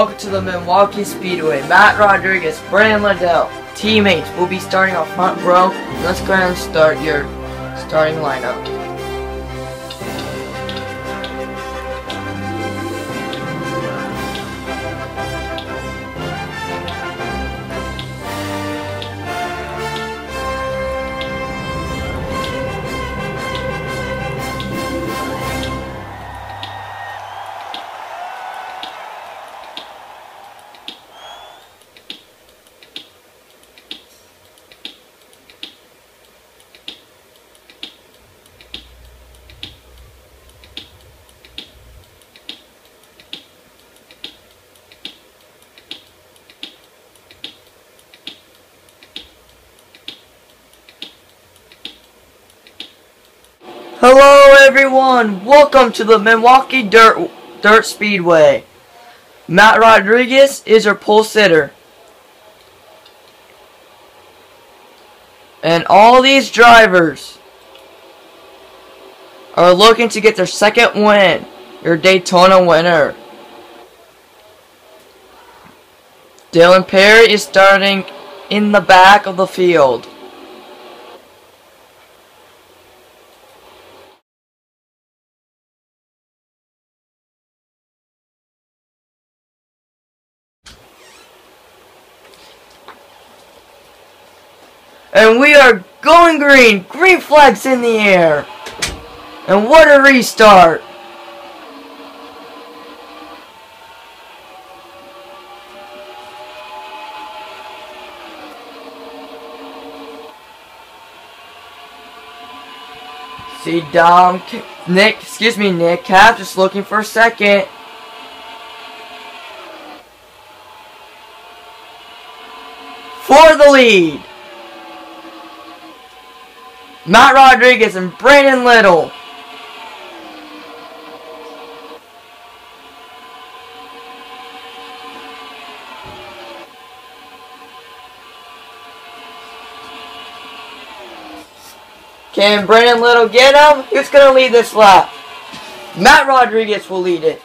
welcome to the Milwaukee Speedway. Matt Rodriguez, Brandon Liddell, teammates will be starting off front row. Let's go ahead and start your starting lineup. Hello everyone, welcome to the Milwaukee Dirt Dirt Speedway. Matt Rodriguez is our pole sitter. And all these drivers are looking to get their second win, your Daytona winner. Dylan Perry is starting in the back of the field. And we are going green. Green flags in the air. And what a restart. See Dom, Nick, excuse me, Nick Cap just looking for a second. For the lead. Matt Rodriguez and Brandon Liddell. Can Brandon Liddell get him? Who's going to lead this lap? Matt Rodriguez will lead it.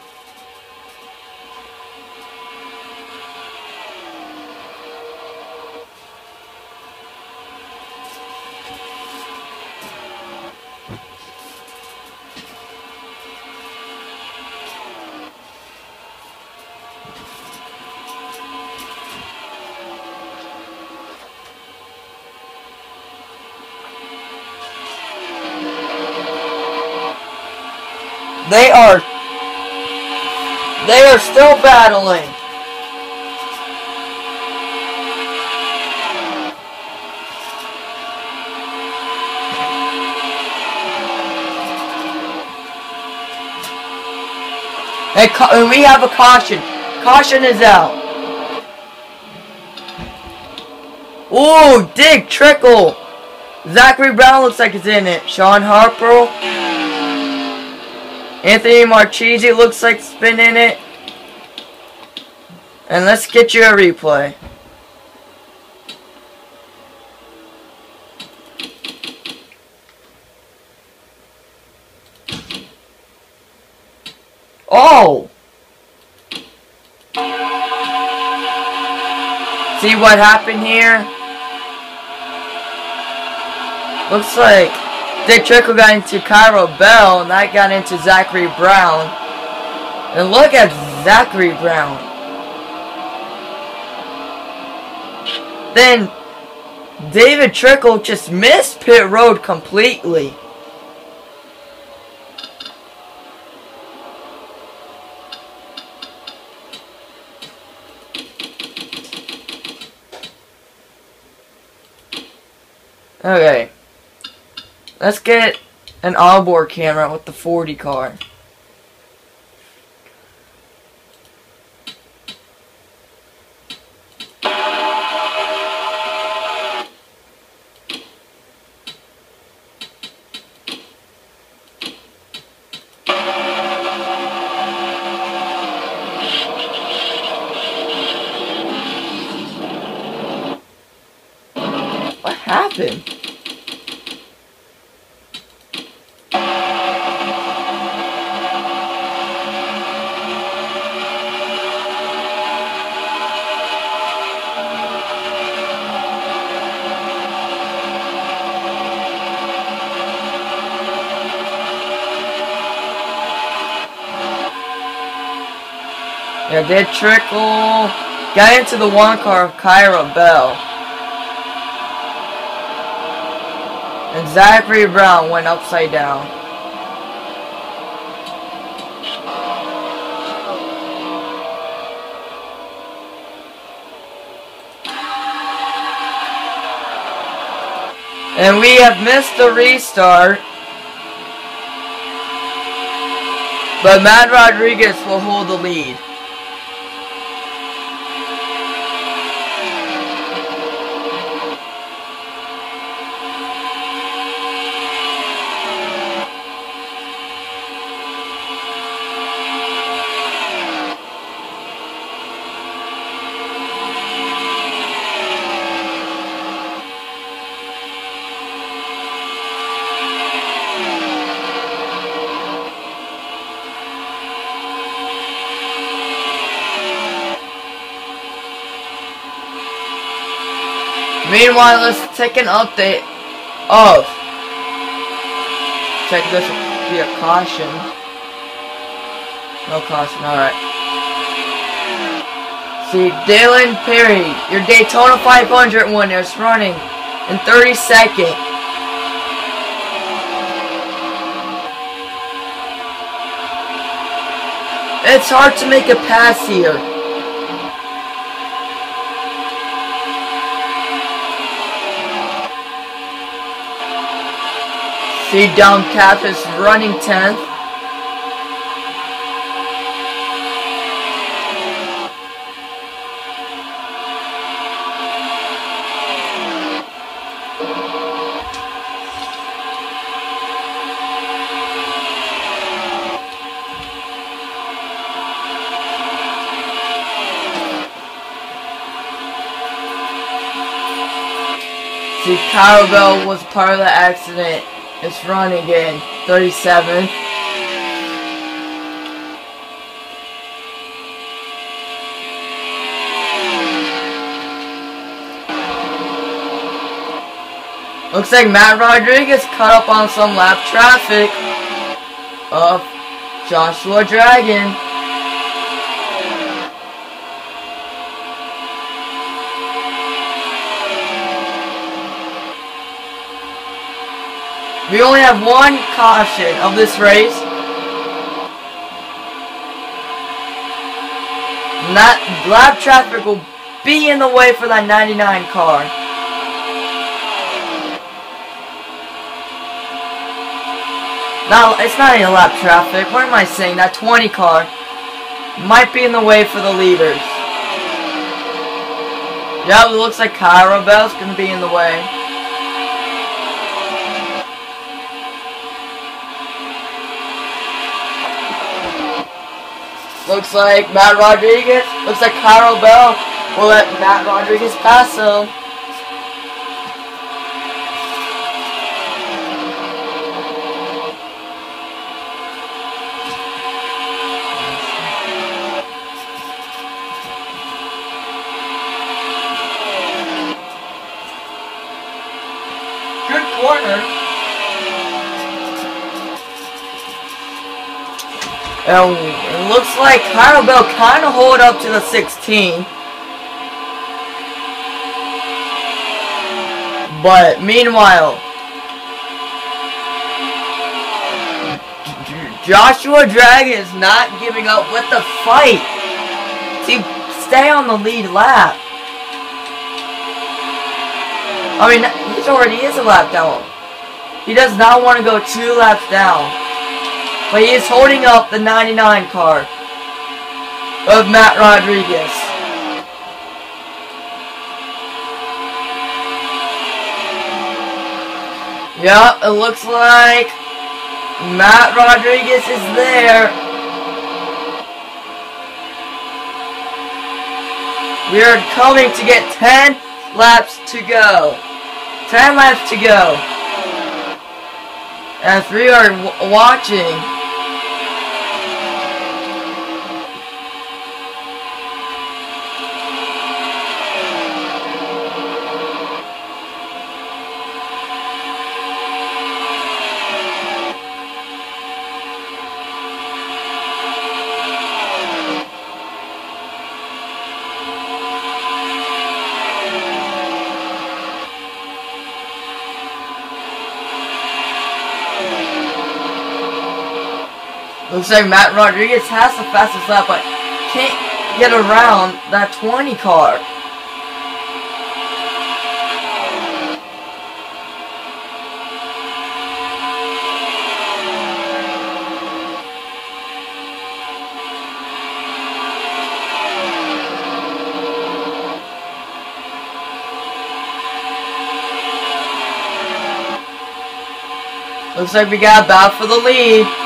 They are they are still battling. And we have a caution. Caution is out. Ooh, Dick Trickle. Zachary Brown looks like he's in it. Sean Harper. Anthony Marchese looks like spin in it. And let's get you a replay. Oh! See what happened here? Looks like Dick Trickle got into Cairo Bell, and that got into Zachary Brown. And look at Zachary Brown. Then David Trickle just missed pit road completely. Okay. Let's get an onboard camera with the 40 car. What happened? Did trickle. Got into the one car of Kyra Bell. And Zachary Brown went upside down. And we have missed the restart. But Matt Rodriguez will hold the lead. Meanwhile, let's take an update of. Check this be a caution. No caution, alright. See, Dylan Perry, your Daytona 500 winner is running in 32nd. It's hard to make a pass here. See Dom Cap is running 10th. See, Carabel was part of the accident. It's running again. 37. Looks like Matt Rodriguez caught up on some lap traffic of Joshua Dragon. We only have one caution of this race. And that lap traffic will be in the way for that 99 car. Now, it's not any lap traffic. What am I saying? That 20 car might be in the way for the leaders. Yeah, it looks like Kyra Bell's to be in the way. Looks like Matt Rodriguez. Looks like Carl Bell will let Matt Rodriguez pass him. And it looks like Kyle Bell kind of hold up to the 16. But meanwhile, Joshua Dragon is not giving up with the fight. See, stay on the lead lap. I mean, he's already is a lap down. He does not want to go two laps down. But he is holding up the 99 card of Matt Rodriguez. Yep, it looks like Matt Rodriguez is there. We are coming to get 10 laps to go. 10 laps to go. As we are watching Looks like Matt Rodriguez has the fastest lap, but can't get around that 20 car. Looks like we got about for the lead.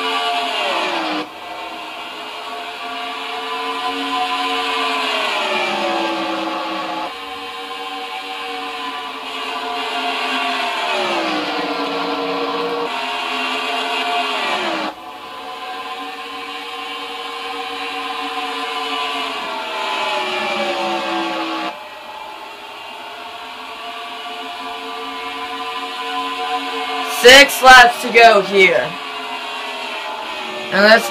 Six laps to go here. And let's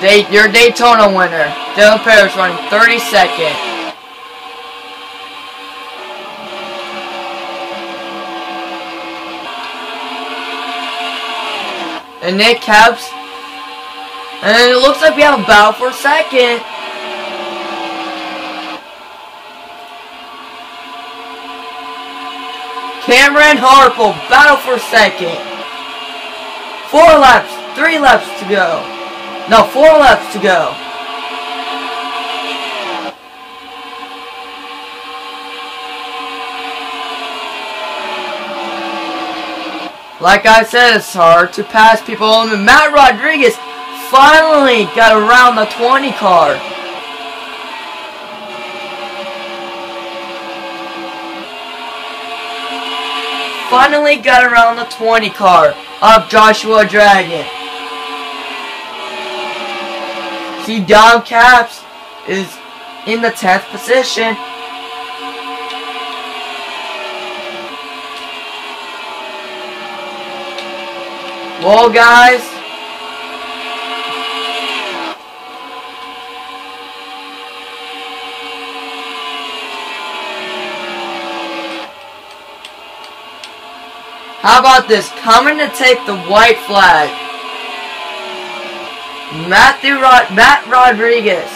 Day, your Daytona winner, Dylan Parrish running 32nd. And Nick Caps. And it looks like we have a battle for a second. Cameron Harple, battle for second. Four laps, three laps to go. No, four laps to go. Like I said, it's hard to pass people. And Matt Rodriguez finally got around the 20 car. Finally got around the 20 car of Joshua Dragon. See, Dom Caps is in the 10th position. Well, guys. How about this? Coming to take the white flag. Matthew Rod Matt Rodriguez.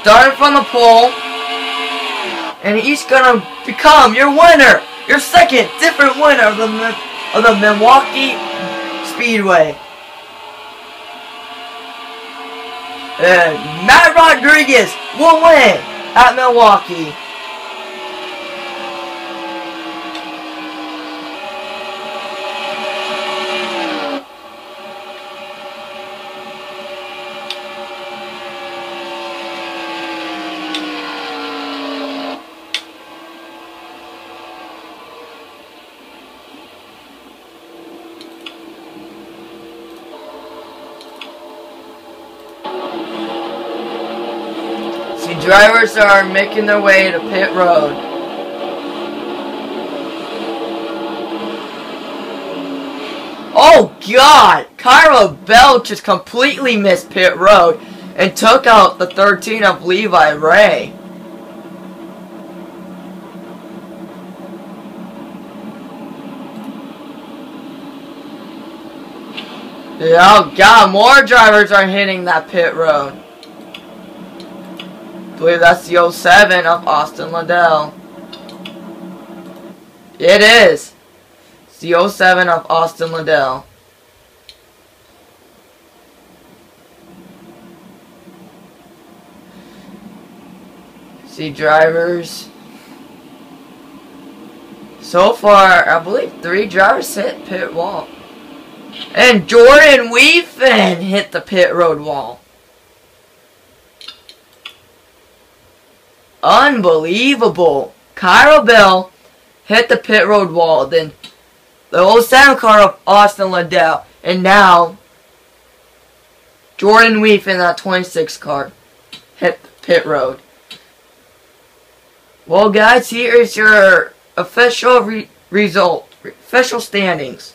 Starting from the pole. And he's gonna become your winner. Your second different winner of the of the Milwaukee Speedway. And Matt Rodriguez will win at Milwaukee. Drivers are making their way to pit road. Oh God! Kyle Bell just completely missed pit road and took out the 13 of Levi Ray. Oh God, more drivers are hitting that pit road. I believe that's the 07 of Austin Liddell. It is. It's the 07 of Austin Liddell. See drivers. So far, I believe three drivers hit pit wall. And Jordan Weefin hit the pit road wall. Unbelievable. Cairo Bell hit the pit road wall. Then the old sound car of Austin Liddell. And now Jordan Weef in that 26 car hit the pit road. Well, guys, here is your official re result, official standings.